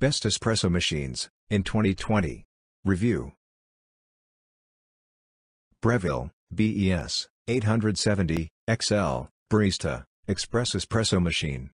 Best Espresso Machines, in 2020. Review Breville, BES, 870, XL, Barista, Express Espresso Machine.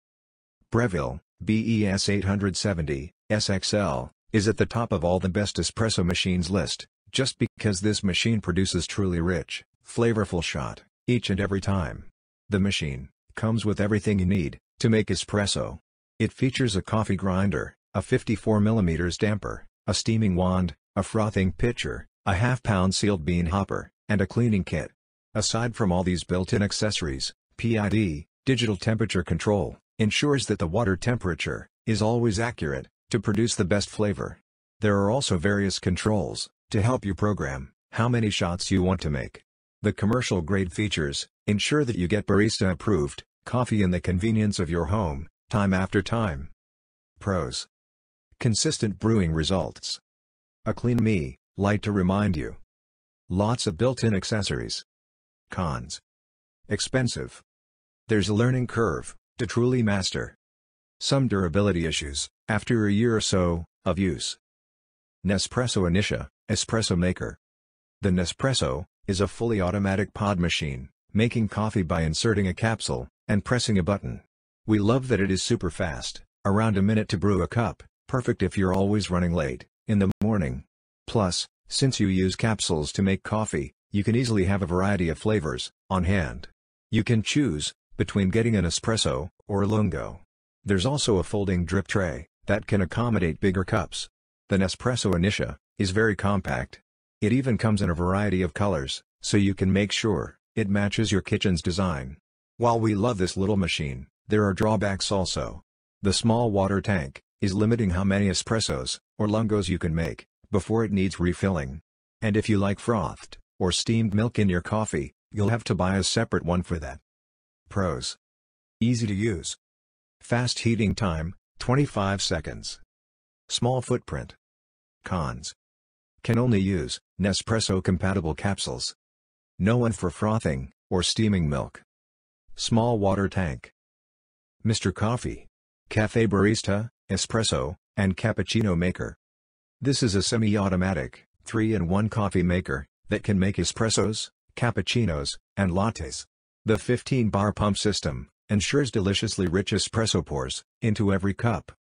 Breville, BES 870, SXL, is at the top of all the best espresso machines list, just because this machine produces truly rich, flavorful shot, each and every time. The machine comes with everything you need to make espresso. It features a coffee grinder, a 54mm tamper, a steaming wand, a frothing pitcher, a half-pound sealed bean hopper, and a cleaning kit. Aside from all these built-in accessories, PID, digital temperature control, ensures that the water temperature is always accurate to produce the best flavor. There are also various controls to help you program how many shots you want to make. The commercial grade features ensure that you get barista approved coffee in the convenience of your home, time after time. Pros Consistent brewing results. A clean me, light to remind you. Lots of built-in accessories. Cons. Expensive. There's a learning curve to truly master. Some durability issues after a year or so of use. Nespresso Inissia, espresso maker. The Nespresso is a fully automatic pod machine, making coffee by inserting a capsule and pressing a button. We love that it is super fast, around a minute to brew a cup, perfect if you're always running late, in the morning. Plus, since you use capsules to make coffee, you can easily have a variety of flavors, on hand. You can choose, between getting an espresso, or a lungo. There's also a folding drip tray, that can accommodate bigger cups. The Nespresso Inissia, is very compact. It even comes in a variety of colors, so you can make sure, it matches your kitchen's design. While we love this little machine, there are drawbacks also. The small water tank, is limiting how many espressos, or lungos you can make, before it needs refilling. And if you like frothed, or steamed milk in your coffee, you'll have to buy a separate one for that. Pros. Easy to use. Fast heating time, 25 seconds. Small footprint. Cons. Can only use Nespresso-compatible capsules. No one for frothing, or steaming milk. Small water tank. Mr. Coffee. Cafe Barista, Espresso, and Cappuccino Maker. This is a semi-automatic, 3-in-1 coffee maker, that can make espressos, cappuccinos, and lattes. The 15-bar pump system ensures deliciously rich espresso pours into every cup.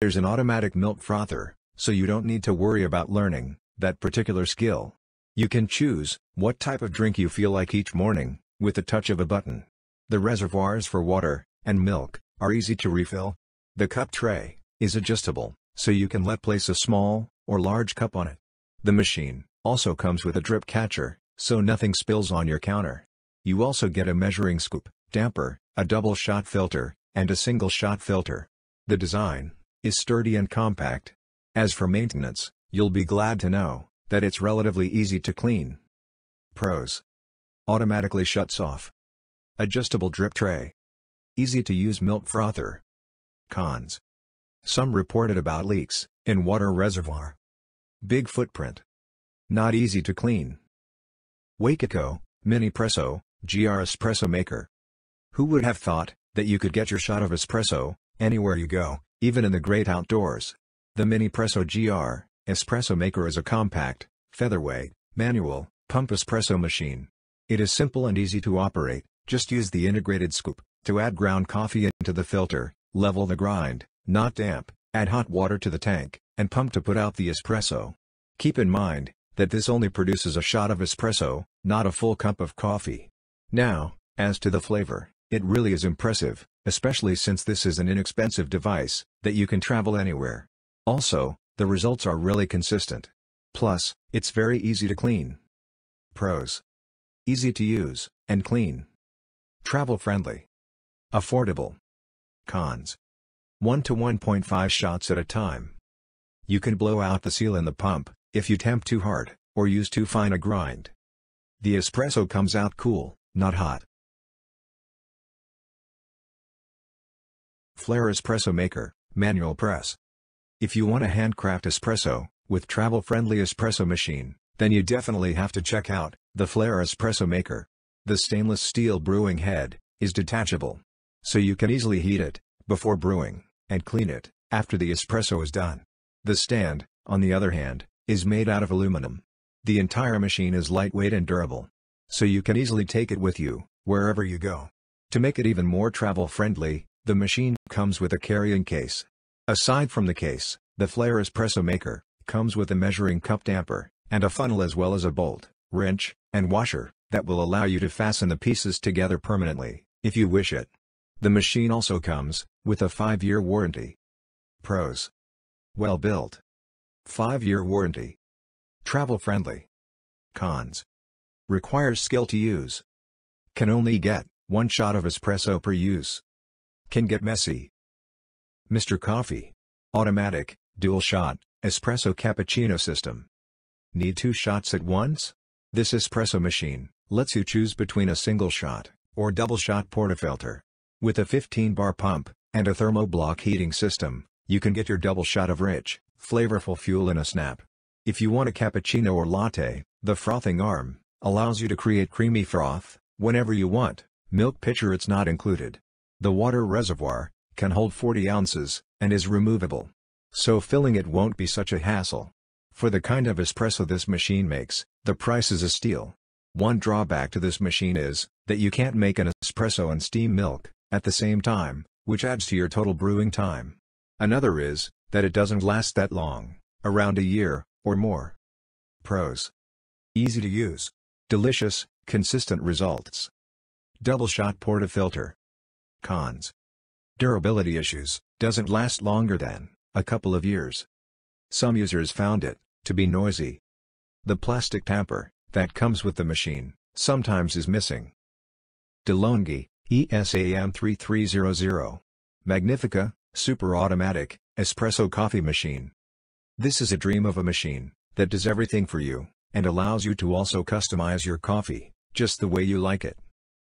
There's an automatic milk frother, so you don't need to worry about learning that particular skill. You can choose what type of drink you feel like each morning, with the touch of a button. The reservoirs for water and milk are easy to refill. The cup tray is adjustable, so you can let place a small or large cup on it. The machine also comes with a drip catcher, so nothing spills on your counter. You also get a measuring scoop, tamper, a double shot filter, and a single shot filter. The design is sturdy and compact. As for maintenance, you'll be glad to know that it's relatively easy to clean. Pros. Automatically shuts off. Adjustable drip tray. Easy to use milk frother. Cons. Some reported about leaks in water reservoir. Big footprint. Not easy to clean. Wacaco, MiniPresso, GR Espresso Maker. Who would have thought that you could get your shot of espresso anywhere you go, even in the great outdoors? The MiniPresso GR Espresso Maker is a compact, featherweight, manual, pump espresso machine. It is simple and easy to operate, just use the integrated scoop to add ground coffee into the filter, level the grind, not tamp, add hot water to the tank, and pump to put out the espresso. Keep in mind that this only produces a shot of espresso, not a full cup of coffee. Now, as to the flavor, it really is impressive, especially since this is an inexpensive device, that you can travel anywhere. Also, the results are really consistent. Plus, it's very easy to clean. Pros. Easy to use, and clean. Travel friendly. Affordable. Cons. 1 to 1.5 shots at a time. You can blow out the seal in the pump, if you tamp too hard, or use too fine a grind. The espresso comes out cool, not hot. Flair Espresso Maker, Manual Press. If you want a handcraft espresso, with travel-friendly espresso machine, then you definitely have to check out, the Flair Espresso Maker. The stainless steel brewing head, is detachable. So you can easily heat it, before brewing, and clean it, after the espresso is done. The stand, on the other hand, is made out of aluminum. The entire machine is lightweight and durable. So you can easily take it with you, wherever you go. To make it even more travel-friendly, the machine comes with a carrying case. Aside from the case, the Flair Espresso Maker comes with a measuring cup tamper, and a funnel as well as a bolt, wrench, and washer, that will allow you to fasten the pieces together permanently, if you wish it. The machine also comes, with a 5-year warranty. Pros. Well built. 5-year warranty. Travel friendly. Cons. Requires skill to use. Can only get one shot of espresso per use. Can get messy. Mr. Coffee. Automatic, dual shot, espresso cappuccino system. Need two shots at once? This espresso machine lets you choose between a single shot or double shot portafilter. With a 15-bar pump and a thermoblock heating system, you can get your double shot of rich, flavorful fuel in a snap. If you want a cappuccino or latte, the frothing arm allows you to create creamy froth whenever you want. Milk pitcher it's not included. The water reservoir can hold 40 ounces and is removable. So filling it won't be such a hassle. For the kind of espresso this machine makes, the price is a steal. One drawback to this machine is that you can't make an espresso and steam milk at the same time, which adds to your total brewing time. Another is that it doesn't last that long, around a year or more. Pros. Easy to use. Delicious, consistent results. Double shot portafilter. Cons. Durability issues, doesn't last longer than a couple of years. Some users found it to be noisy. The plastic tamper that comes with the machine sometimes is missing. DeLonghi, ESAM 3300. Magnifica, Super Automatic, Espresso Coffee Machine. This is a dream of a machine that does everything for you, and allows you to also customize your coffee, just the way you like it.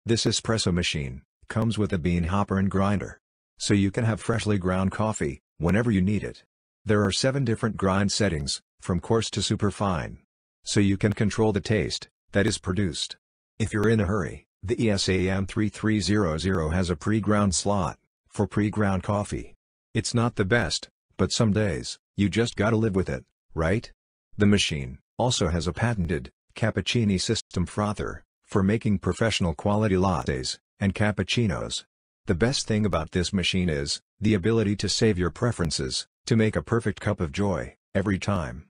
This espresso machine comes with a bean hopper and grinder. So you can have freshly ground coffee, whenever you need it. There are seven different grind settings, from coarse to super fine. So you can control the taste that is produced. If you're in a hurry, the ESAM 3300 has a pre-ground slot for pre-ground coffee. It's not the best, but some days, you just gotta live with it, right? The machine also has a patented cappuccini system frother for making professional quality lattes and cappuccinos. The best thing about this machine is the ability to save your preferences to make a perfect cup of joy every time.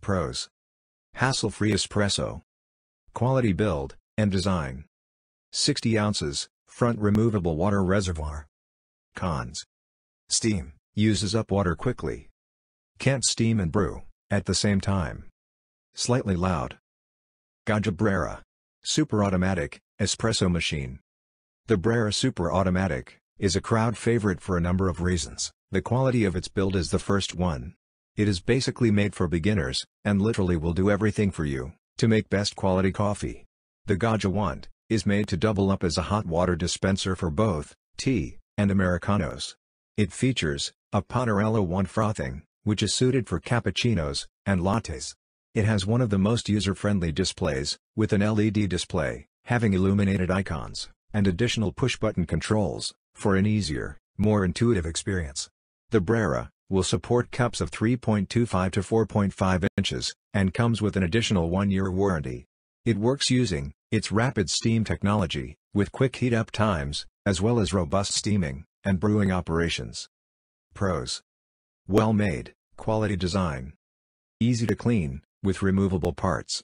Pros. Hassle-free espresso. Quality build and design. 60 ounces, front removable water reservoir. Cons. Steam, uses up water quickly. Can't steam and brew, at the same time. Slightly loud. Gaggia Brera. Super Automatic, Espresso Machine. The Brera Super Automatic, is a crowd favorite for a number of reasons. The quality of its build is the first one. It is basically made for beginners, and literally will do everything for you, to make best quality coffee. The Gaggia Wand, is made to double up as a hot water dispenser for both, tea, and Americanos. It features, a Pannarello wand frothing, which is suited for cappuccinos, and lattes. It has one of the most user-friendly displays, with an LED display, having illuminated icons, and additional push-button controls, for an easier, more intuitive experience. The Brera, will support cups of 3.25 to 4.5 inches, and comes with an additional one-year warranty. It works using, its rapid steam technology, with quick heat-up times, as well as robust steaming, and brewing operations. Pros. Well-made, quality design. Easy to clean, with removable parts.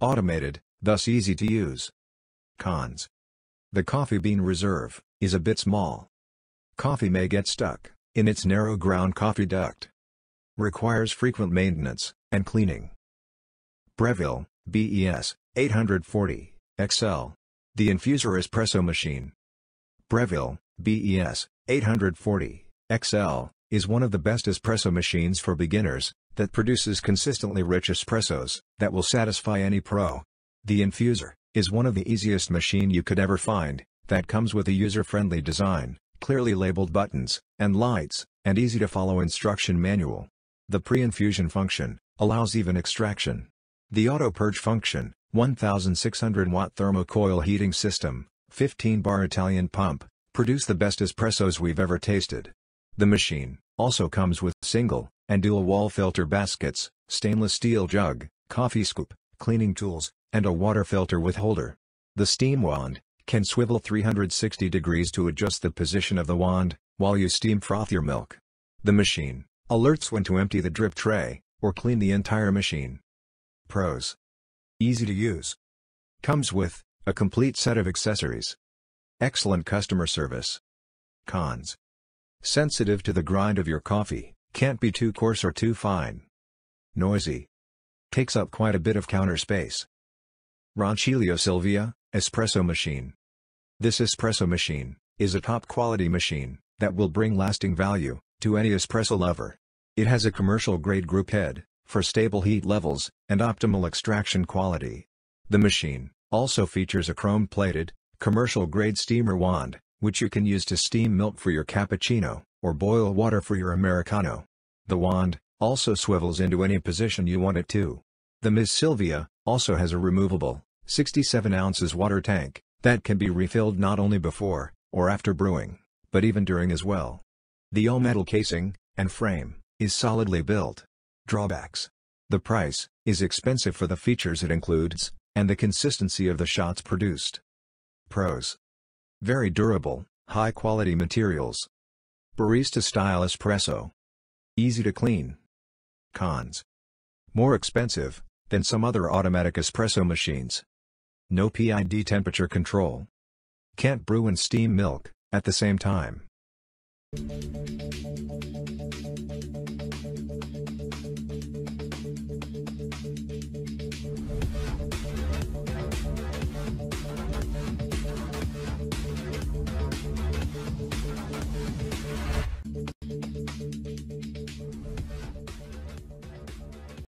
Automated, thus easy to use. Cons. The coffee bean reserve, is a bit small. Coffee may get stuck, in its narrow ground coffee duct. Requires frequent maintenance, and cleaning. Breville, BES, 840, XL. The infuser espresso machine. Breville, BES, 840, XL, is one of the best espresso machines for beginners, that produces consistently rich espressos, that will satisfy any pro. The infuser, is one of the easiest machine you could ever find, that comes with a user-friendly design, clearly labeled buttons, and lights, and easy-to-follow instruction manual. The pre-infusion function, allows even extraction. The auto-purge function, 1600 watt thermocoil heating system, 15 bar Italian pump, produce the best espressos we've ever tasted. The machine Also comes with single and dual wall filter baskets, stainless steel jug, coffee scoop, cleaning tools, and a water filter with holder. The steam wand can swivel 360 degrees to adjust the position of the wand while you steam froth your milk. The machine alerts when to empty the drip tray or clean the entire machine. Pros. Easy to use. Comes with a complete set of accessories. Excellent customer service. Cons. Sensitive to the grind of your coffee, can't be too coarse or too fine. Noisy. Takes up quite a bit of counter space. Rancilio Silvia, Espresso Machine. This espresso machine is a top quality machine that will bring lasting value to any espresso lover. It has a commercial grade group head for stable heat levels and optimal extraction quality. The machine also features a chrome-plated, commercial-grade steamer wand, which you can use to steam milk for your cappuccino, or boil water for your Americano. The wand also swivels into any position you want it to. The Ms. Silvia also has a removable, 67 ounces water tank, that can be refilled not only before, or after brewing, but even during as well. The all-metal casing, and frame, is solidly built. Drawbacks. The price, is expensive for the features it includes, and the consistency of the shots produced. Pros. Very durable, high-quality materials. Barista-style espresso. Easy to clean. Cons. More expensive, than some other automatic espresso machines. No PID temperature control. Can't brew and steam milk, at the same time.